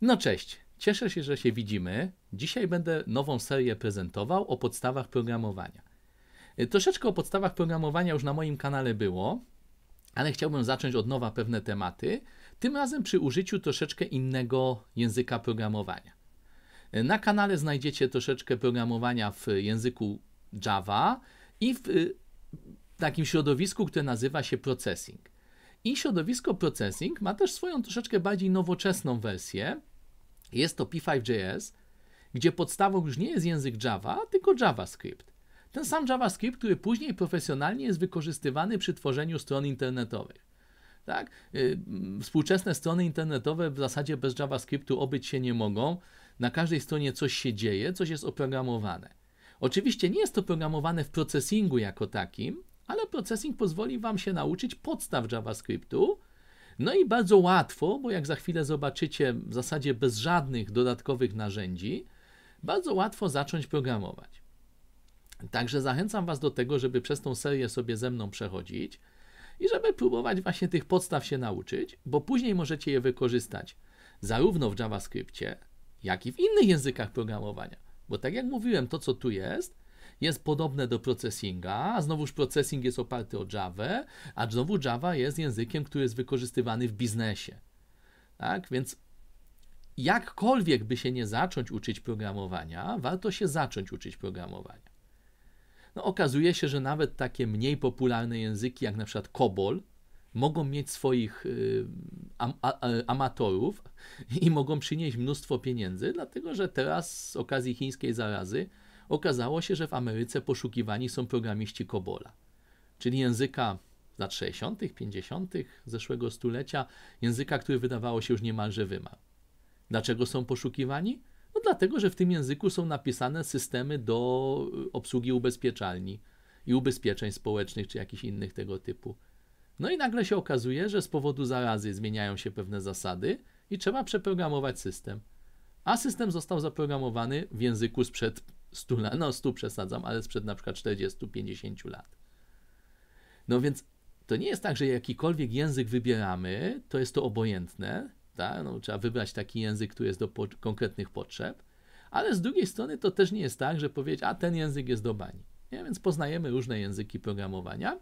No cześć, cieszę się, że się widzimy. Dzisiaj będę nową serię prezentował o podstawach programowania. Y, Troszeczkę o podstawach programowania już na moim kanale było, ale chciałbym zacząć od nowa pewne tematy, tym razem przy użyciu troszeczkę innego języka programowania. Y, Na kanale znajdziecie troszeczkę programowania w języku Java i w y, takim środowisku, które nazywa się processing. I środowisko processing ma też swoją troszeczkę bardziej nowoczesną wersję. Jest to P5.js, gdzie podstawą już nie jest język Java, tylko JavaScript. Ten sam JavaScript, który później profesjonalnie jest wykorzystywany przy tworzeniu stron internetowych. Tak? Yy, Współczesne strony internetowe w zasadzie bez JavaScriptu obyć się nie mogą. Na każdej stronie coś się dzieje, coś jest oprogramowane. Oczywiście nie jest to programowane w processingu jako takim, ale processing pozwoli Wam się nauczyć podstaw JavaScriptu. No i bardzo łatwo, bo jak za chwilę zobaczycie, w zasadzie bez żadnych dodatkowych narzędzi, bardzo łatwo zacząć programować. Także zachęcam Was do tego, żeby przez tą serię sobie ze mną przechodzić i żeby próbować właśnie tych podstaw się nauczyć, bo później możecie je wykorzystać zarówno w JavaScriptie, jak i w innych językach programowania. Bo tak jak mówiłem, to co tu jest, jest podobne do processinga, znowuż processing jest oparty o Java, a znowu Java jest językiem, który jest wykorzystywany w biznesie. Tak, więc jakkolwiek by się nie zacząć uczyć programowania, warto się zacząć uczyć programowania. No, okazuje się, że nawet takie mniej popularne języki, jak na przykład COBOL, mogą mieć swoich y, am, a, a, amatorów i mogą przynieść mnóstwo pieniędzy, dlatego że teraz z okazji chińskiej zarazy okazało się, że w Ameryce poszukiwani są programiści COBOLa, czyli języka z lat 60., 50. zeszłego stulecia, języka, który wydawało się już niemalże wymarł. Dlaczego są poszukiwani? No dlatego, że w tym języku są napisane systemy do obsługi ubezpieczalni i ubezpieczeń społecznych, czy jakichś innych tego typu. No i nagle się okazuje, że z powodu zarazy zmieniają się pewne zasady i trzeba przeprogramować system. A system został zaprogramowany w języku sprzed 100 lat, no 100 przesadzam, ale sprzed na przykład 40-50 lat. No więc to nie jest tak, że jakikolwiek język wybieramy, to jest to obojętne, tak? no, trzeba wybrać taki język, który jest do po konkretnych potrzeb, ale z drugiej strony to też nie jest tak, że powiedzieć, a ten język jest do bani. Nie? Więc poznajemy różne języki programowania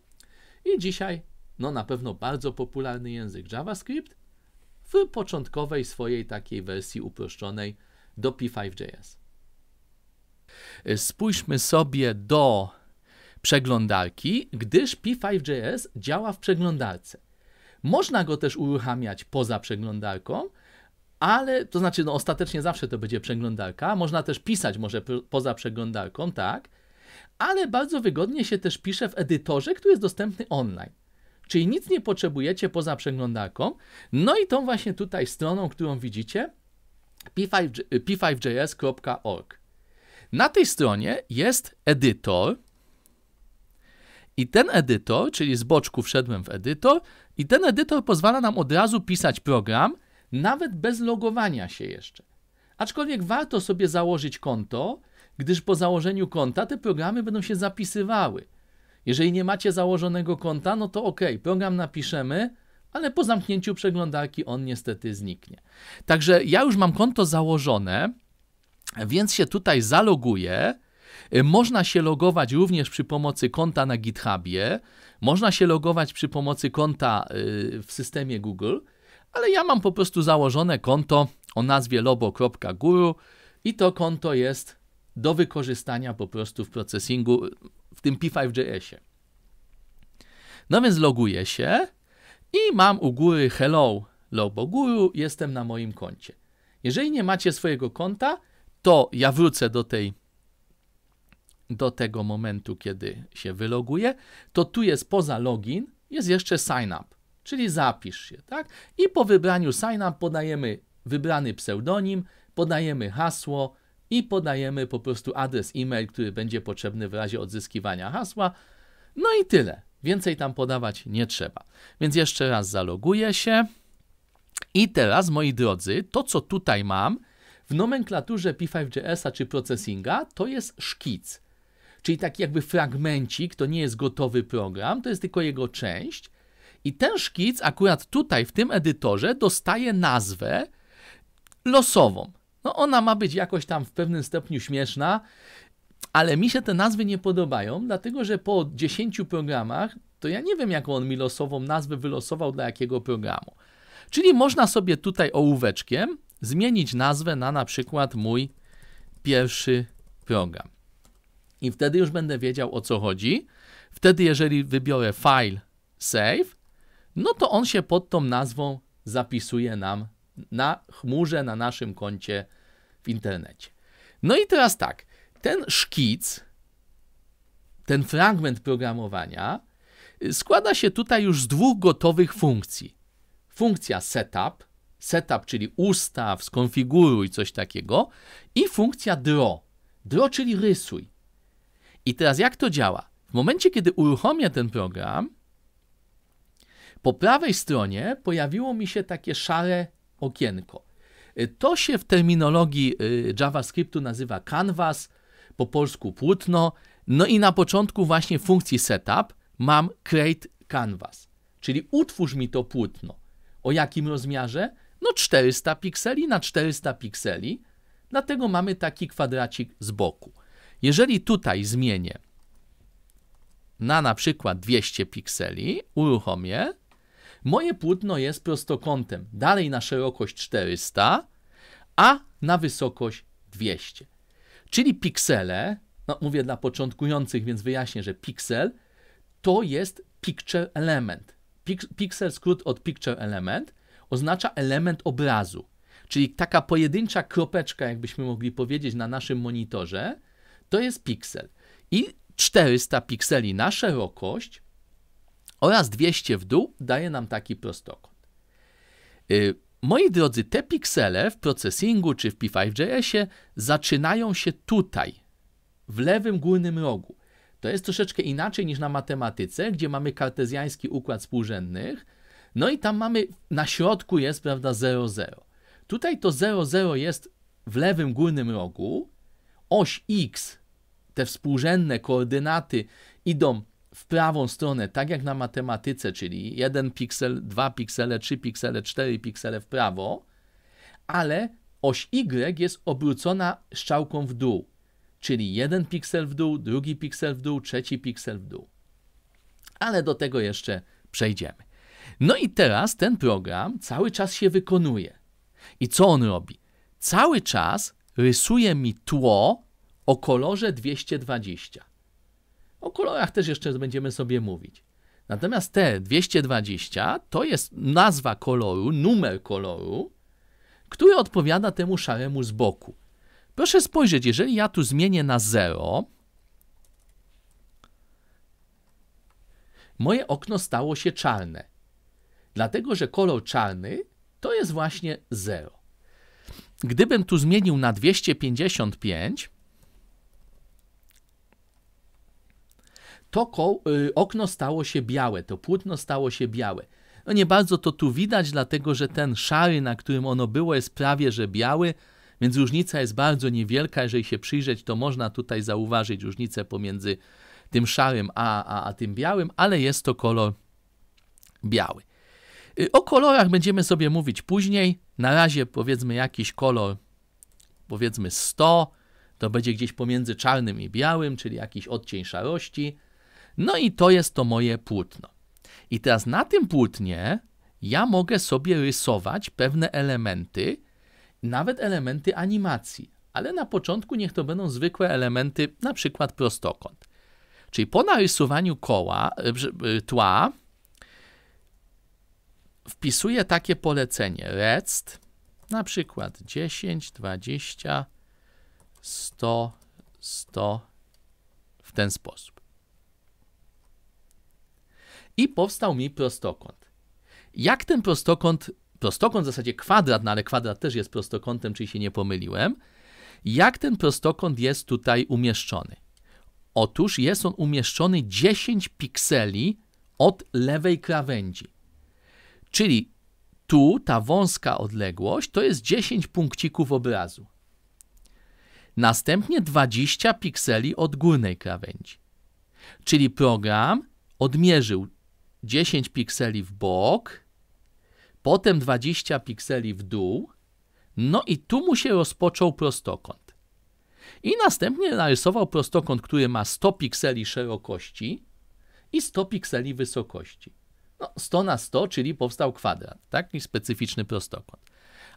i dzisiaj no na pewno bardzo popularny język JavaScript w początkowej swojej takiej wersji uproszczonej do P5.js. Spójrzmy sobie do przeglądarki, gdyż P5.js działa w przeglądarce. Można go też uruchamiać poza przeglądarką, ale to znaczy, no ostatecznie zawsze to będzie przeglądarka. Można też pisać może poza przeglądarką, tak, ale bardzo wygodnie się też pisze w edytorze, który jest dostępny online. Czyli nic nie potrzebujecie poza przeglądarką. No i tą właśnie tutaj stroną, którą widzicie, p5js.org. Na tej stronie jest edytor. I ten edytor, czyli z boczku wszedłem w edytor, i ten edytor pozwala nam od razu pisać program, nawet bez logowania się jeszcze. Aczkolwiek warto sobie założyć konto, gdyż po założeniu konta te programy będą się zapisywały. Jeżeli nie macie założonego konta, no to ok, program napiszemy, ale po zamknięciu przeglądarki on niestety zniknie. Także ja już mam konto założone, więc się tutaj zaloguję. Można się logować również przy pomocy konta na GitHubie, można się logować przy pomocy konta w systemie Google, ale ja mam po prostu założone konto o nazwie lobo.guru i to konto jest do wykorzystania po prostu w processingu w tym P5.jsie. No więc loguję się i mam u góry hello Lobo Guru, jestem na moim koncie. Jeżeli nie macie swojego konta, to ja wrócę do tej do tego momentu, kiedy się wyloguję, to tu jest poza login, jest jeszcze sign up, czyli zapisz się, tak? I po wybraniu sign up podajemy wybrany pseudonim, podajemy hasło i podajemy po prostu adres e-mail, który będzie potrzebny w razie odzyskiwania hasła. No i tyle. Więcej tam podawać nie trzeba. Więc jeszcze raz zaloguję się. I teraz, moi drodzy, to co tutaj mam w nomenklaturze P5.js czy processinga, to jest szkic. Czyli taki jakby fragmencik, to nie jest gotowy program, to jest tylko jego część. I ten szkic akurat tutaj w tym edytorze dostaje nazwę losową. No ona ma być jakoś tam w pewnym stopniu śmieszna, ale mi się te nazwy nie podobają, dlatego że po 10 programach to ja nie wiem, jaką on mi losową nazwę wylosował dla jakiego programu. Czyli można sobie tutaj ołóweczkiem zmienić nazwę na na przykład mój pierwszy program. I wtedy już będę wiedział o co chodzi. Wtedy, jeżeli wybiorę file, save, no to on się pod tą nazwą zapisuje nam na chmurze, na naszym koncie w internecie. No i teraz tak, ten szkic, ten fragment programowania y, składa się tutaj już z dwóch gotowych funkcji. Funkcja setup, setup, czyli ustaw, skonfiguruj, coś takiego, i funkcja draw, draw, czyli rysuj. I teraz jak to działa? W momencie, kiedy uruchomię ten program, po prawej stronie pojawiło mi się takie szare okienko. Y, to się w terminologii y, JavaScriptu nazywa canvas, po polsku płótno. No i na początku właśnie funkcji setup mam create canvas, czyli utwórz mi to płótno. O jakim rozmiarze? No 400 pikseli na 400 pikseli, dlatego mamy taki kwadracik z boku. Jeżeli tutaj zmienię na na przykład 200 pikseli, uruchomię, moje płótno jest prostokątem, dalej na szerokość 400, a na wysokość 200. Czyli piksele, no mówię dla początkujących, więc wyjaśnię, że piksel to jest picture element. Pixel skrót od picture element oznacza element obrazu. Czyli taka pojedyncza kropeczka, jakbyśmy mogli powiedzieć na naszym monitorze, to jest piksel. I 400 pikseli na szerokość oraz 200 w dół daje nam taki prostokąt. Y, moi drodzy, te piksele w processingu czy w P5.jsie zaczynają się tutaj, w lewym górnym rogu. To jest troszeczkę inaczej niż na matematyce, gdzie mamy kartezjański układ współrzędnych, no i tam mamy, na środku jest, prawda, 0, 0. Tutaj to 0, 0 jest w lewym górnym rogu, oś x, te współrzędne koordynaty idą w prawą stronę, tak jak na matematyce, czyli 1 piksel, 2 piksele, 3 piksele, 4 piksele w prawo, ale oś Y jest obrócona strzałką w dół, czyli jeden piksel w dół, drugi piksel w dół, trzeci piksel w dół. Ale do tego jeszcze przejdziemy. No i teraz ten program cały czas się wykonuje. I co on robi? Cały czas rysuje mi tło o kolorze 220. O kolorach też jeszcze będziemy sobie mówić. Natomiast te 220 to jest nazwa koloru, numer koloru, który odpowiada temu szaremu z boku. Proszę spojrzeć, jeżeli ja tu zmienię na 0, moje okno stało się czarne. Dlatego, że kolor czarny to jest właśnie 0. Gdybym tu zmienił na 255, to y, okno stało się białe, to płótno stało się białe. No nie bardzo to tu widać, dlatego że ten szary, na którym ono było, jest prawie że biały, więc różnica jest bardzo niewielka. Jeżeli się przyjrzeć, to można tutaj zauważyć różnicę pomiędzy tym szarym a, a, a tym białym, ale jest to kolor biały. Y, o kolorach będziemy sobie mówić później. Na razie powiedzmy jakiś kolor, powiedzmy 100, to będzie gdzieś pomiędzy czarnym i białym, czyli jakiś odcień szarości. No i to jest to moje płótno. I teraz na tym płótnie ja mogę sobie rysować pewne elementy, nawet elementy animacji, ale na początku niech to będą zwykłe elementy, na przykład prostokąt. Czyli po narysowaniu koła, e, e, tła, wpisuję takie polecenie rest, na przykład 10, 20, 100, 100 w ten sposób i powstał mi prostokąt. Jak ten prostokąt, prostokąt w zasadzie kwadrat, no ale kwadrat też jest prostokątem, czyli się nie pomyliłem, jak ten prostokąt jest tutaj umieszczony? Otóż jest on umieszczony 10 pikseli od lewej krawędzi. Czyli tu ta wąska odległość to jest 10 punkcików obrazu. Następnie 20 pikseli od górnej krawędzi. Czyli program odmierzył 10 pikseli w bok, potem 20 pikseli w dół, No i tu mu się rozpoczął prostokąt. I następnie narysował prostokąt, który ma 100 pikseli szerokości i 100 pikseli wysokości. No, 100 na 100, czyli powstał kwadrat, taki specyficzny prostokąt.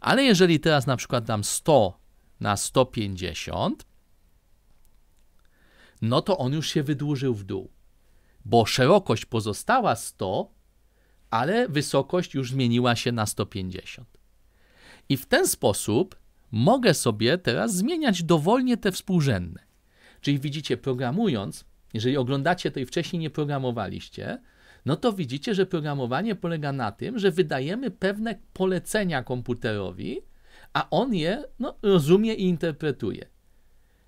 Ale jeżeli teraz na przykład dam 100 na 150, no to on już się wydłużył w dół, bo szerokość pozostała 100, ale wysokość już zmieniła się na 150. I w ten sposób mogę sobie teraz zmieniać dowolnie te współrzędne. Czyli widzicie, programując, jeżeli oglądacie to i wcześniej nie programowaliście, no to widzicie, że programowanie polega na tym, że wydajemy pewne polecenia komputerowi, a on je no, rozumie i interpretuje.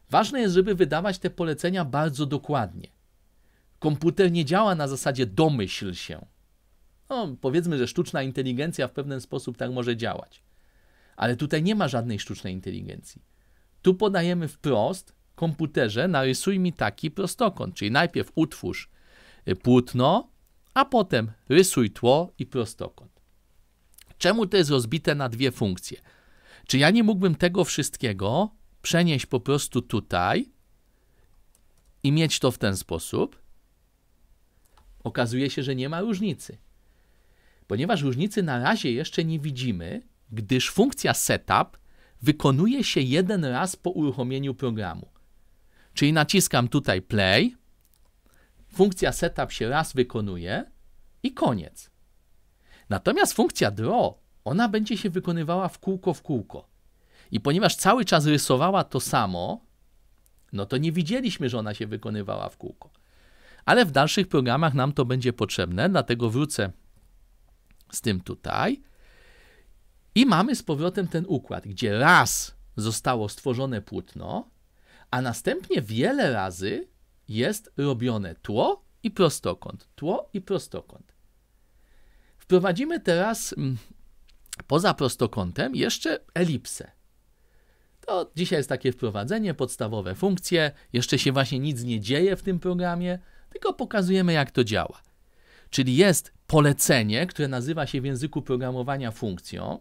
Ważne jest, żeby wydawać te polecenia bardzo dokładnie. Komputer nie działa na zasadzie domyśl się. No, powiedzmy, że sztuczna inteligencja w pewien sposób tak może działać. Ale tutaj nie ma żadnej sztucznej inteligencji. Tu podajemy wprost komputerze, narysuj mi taki prostokąt, czyli najpierw utwórz y, płótno, a potem rysuj tło i prostokąt. Czemu to jest rozbite na dwie funkcje? Czy ja nie mógłbym tego wszystkiego przenieść po prostu tutaj i mieć to w ten sposób? Okazuje się, że nie ma różnicy. Ponieważ różnicy na razie jeszcze nie widzimy, gdyż funkcja setup wykonuje się jeden raz po uruchomieniu programu. Czyli naciskam tutaj play, funkcja setup się raz wykonuje i koniec. Natomiast funkcja draw, ona będzie się wykonywała w kółko w kółko. I ponieważ cały czas rysowała to samo, no to nie widzieliśmy, że ona się wykonywała w kółko. Ale w dalszych programach nam to będzie potrzebne, dlatego wrócę z tym tutaj. I mamy z powrotem ten układ, gdzie raz zostało stworzone płótno, a następnie wiele razy jest robione tło i prostokąt, tło i prostokąt. Wprowadzimy teraz mm, poza prostokątem jeszcze elipsę. To dzisiaj jest takie wprowadzenie, podstawowe funkcje. Jeszcze się właśnie nic nie dzieje w tym programie, tylko pokazujemy, jak to działa. Czyli jest polecenie, które nazywa się w języku programowania funkcją,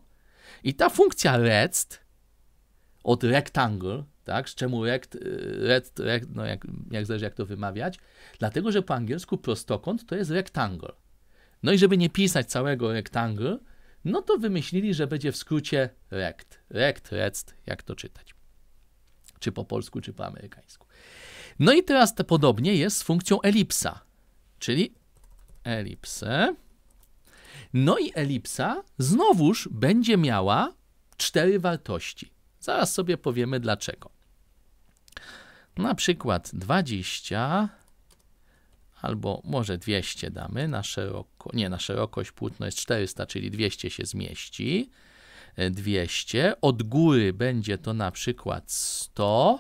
i ta funkcja rect od rectangle, tak? Z czemu rect, rect, rect no jak, jak zależy jak to wymawiać, dlatego że po angielsku prostokąt to jest rectangle. No i żeby nie pisać całego rectangle, no to wymyślili, że będzie w skrócie rect. Rect, rect, jak to czytać. Czy po polsku, czy po amerykańsku. No i teraz to podobnie jest z funkcją elipsa, czyli elipsę. No i elipsa znowuż będzie miała cztery wartości. Zaraz sobie powiemy dlaczego. Na przykład 20 albo może 200 damy na szeroko, nie, na szerokość płótno jest 400, czyli 200 się zmieści. 200. Od góry będzie to na przykład 100.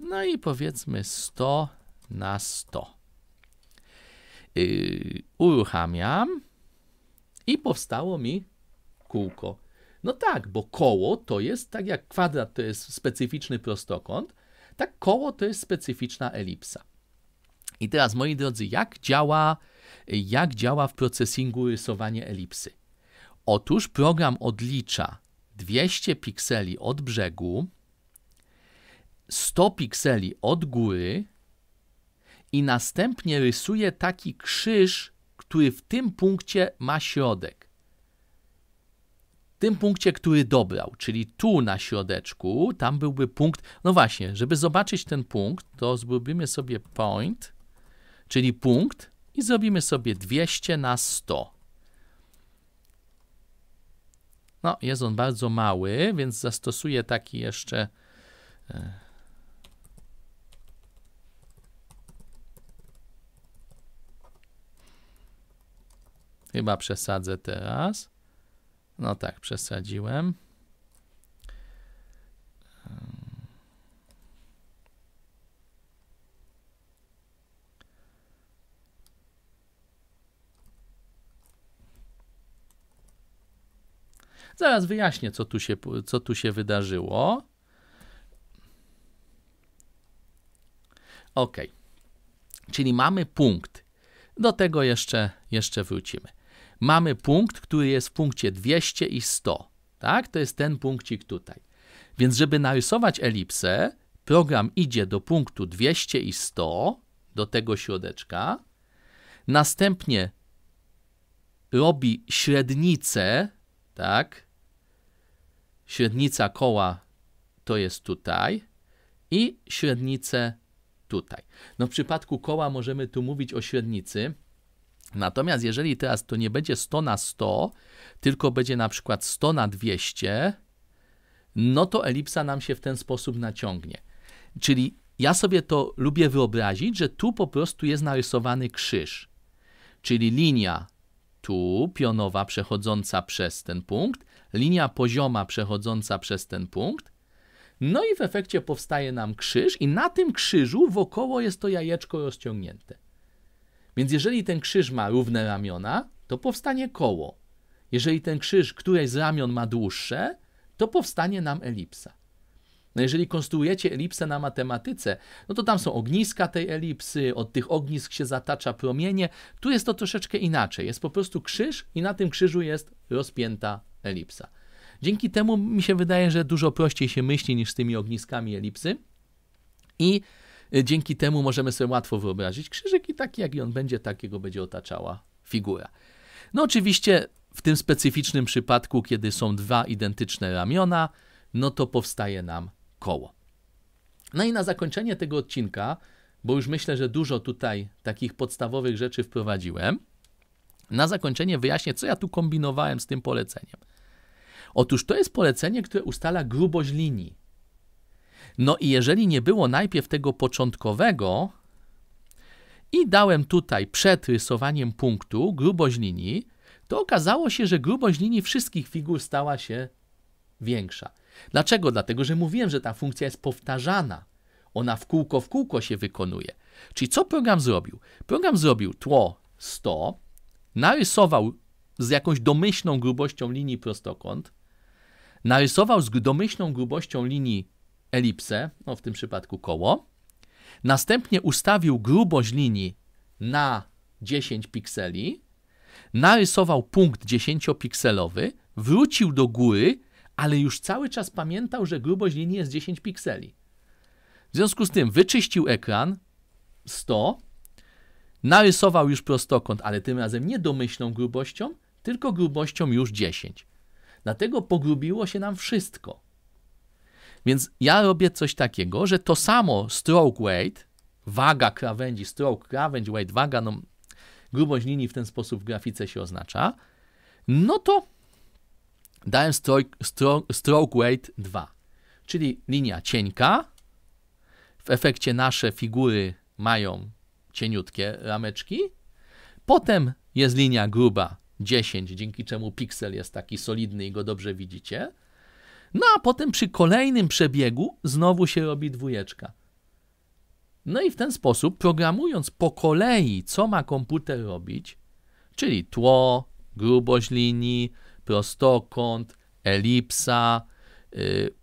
No i powiedzmy 100 na 100. Yy, uruchamiam i powstało mi kółko. No tak, bo koło to jest, tak jak kwadrat to jest specyficzny prostokąt, tak koło to jest specyficzna elipsa. I teraz, moi drodzy, jak działa, jak działa w procesingu rysowanie elipsy? Otóż program odlicza 200 pikseli od brzegu, 100 pikseli od góry i następnie rysuje taki krzyż, który w tym punkcie ma środek. Tym punkcie, który dobrał, czyli tu na środeczku, tam byłby punkt. No właśnie, żeby zobaczyć ten punkt, to zrobimy sobie point, czyli punkt i zrobimy sobie 200 na 100. No, jest on bardzo mały, więc zastosuję taki jeszcze e, Chyba przesadzę teraz. No tak, przesadziłem. Zaraz wyjaśnię, co tu się, co tu się wydarzyło. Ok. Czyli mamy punkt. Do tego jeszcze, jeszcze wrócimy mamy punkt, który jest w punkcie 200 i 100. Tak? To jest ten punkcik tutaj. Więc żeby narysować elipsę, program idzie do punktu 200 i 100, do tego środeczka, następnie robi średnicę, tak? Średnica koła to jest tutaj i średnicę tutaj. No w przypadku koła możemy tu mówić o średnicy, natomiast jeżeli teraz to nie będzie 100 na 100, tylko będzie na przykład 100 na 200, no to elipsa nam się w ten sposób naciągnie. Czyli ja sobie to lubię wyobrazić, że tu po prostu jest narysowany krzyż. Czyli linia tu pionowa przechodząca przez ten punkt, linia pozioma przechodząca przez ten punkt. No i w efekcie powstaje nam krzyż i na tym krzyżu wokoło jest to jajeczko rozciągnięte. Więc jeżeli ten krzyż ma równe ramiona, to powstanie koło. Jeżeli ten krzyż któreś z ramion ma dłuższe, to powstanie nam elipsa. No jeżeli konstruujecie elipsę na matematyce, no to tam są ogniska tej elipsy, od tych ognisk się zatacza promienie. Tu jest to troszeczkę inaczej. Jest po prostu krzyż i na tym krzyżu jest rozpięta elipsa. Dzięki temu mi się wydaje, że dużo prościej się myśli niż z tymi ogniskami elipsy i dzięki temu możemy sobie łatwo wyobrazić krzyżyk i taki jak on będzie, takiego będzie otaczała figura. No oczywiście w tym specyficznym przypadku, kiedy są dwa identyczne ramiona, no to powstaje nam koło. No i na zakończenie tego odcinka, bo już myślę, że dużo tutaj takich podstawowych rzeczy wprowadziłem, na zakończenie wyjaśnię, co ja tu kombinowałem z tym poleceniem. Otóż to jest polecenie, które ustala grubość linii. No i jeżeli nie było najpierw tego początkowego i dałem tutaj przed rysowaniem punktu grubość linii, to okazało się, że grubość linii wszystkich figur stała się większa. Dlaczego? Dlatego, że mówiłem, że ta funkcja jest powtarzana. Ona w kółko w kółko się wykonuje. Czyli co program zrobił? Program zrobił tło 100, narysował z jakąś domyślną grubością linii prostokąt, narysował z domyślną grubością linii elipsę, no w tym przypadku koło, następnie ustawił grubość linii na 10 pikseli, narysował punkt 10-pikselowy, wrócił do góry, ale już cały czas pamiętał, że grubość linii jest 10 pikseli. W związku z tym wyczyścił ekran 100, narysował już prostokąt, ale tym razem nie domyślną grubością, tylko grubością już 10. Dlatego pogrubiło się nam wszystko. Więc ja robię coś takiego, że to samo stroke weight, waga krawędzi, stroke krawędź, weight, waga, no, grubość linii w ten sposób w grafice się oznacza, no to dałem stroke, stroke, stroke weight 2, czyli linia cienka. W efekcie nasze figury mają cieniutkie rameczki. Potem jest linia gruba 10, dzięki czemu piksel jest taki solidny i go dobrze widzicie. No a potem przy kolejnym przebiegu znowu się robi dwójeczka. No i w ten sposób, programując po kolei, co ma komputer robić, czyli tło, grubość linii, prostokąt, elipsa, yy,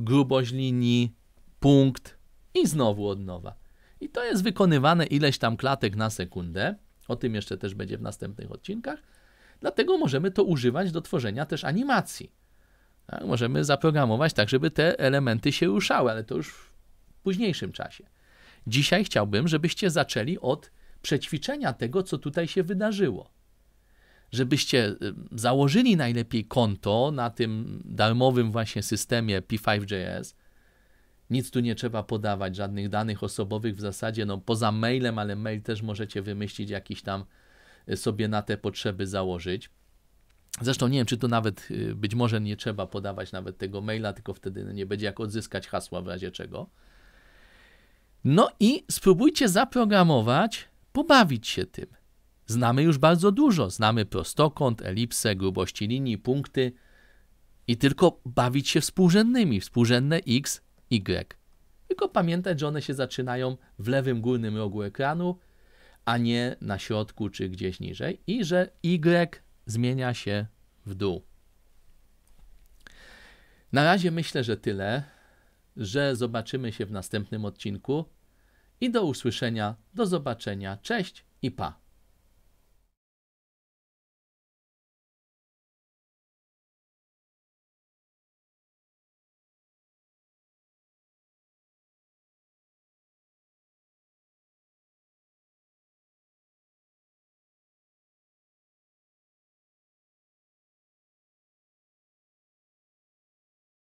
grubość linii, punkt i znowu od nowa. I to jest wykonywane ileś tam klatek na sekundę. O tym jeszcze też będzie w następnych odcinkach. Dlatego możemy to używać do tworzenia też animacji. Tak? Możemy zaprogramować tak, żeby te elementy się ruszały, ale to już w późniejszym czasie. Dzisiaj chciałbym, żebyście zaczęli od przećwiczenia tego, co tutaj się wydarzyło. Żebyście założyli najlepiej konto na tym darmowym właśnie systemie P5.js. Nic tu nie trzeba podawać, żadnych danych osobowych w zasadzie, no poza mailem, ale mail też możecie wymyślić jakiś tam y, sobie na te potrzeby założyć. Zresztą nie wiem, czy tu nawet y, być może nie trzeba podawać nawet tego maila, tylko wtedy nie będzie jak odzyskać hasła w razie czego. No i spróbujcie zaprogramować, pobawić się tym. Znamy już bardzo dużo. Znamy prostokąt, elipsę, grubości linii, punkty i tylko bawić się współrzędnymi. Współrzędne x, y. Tylko pamiętać, że one się zaczynają w lewym górnym rogu ekranu, a nie na środku czy gdzieś niżej i że y zmienia się w dół. Na razie myślę, że tyle że zobaczymy się w następnym odcinku i do usłyszenia, do zobaczenia. Cześć i pa.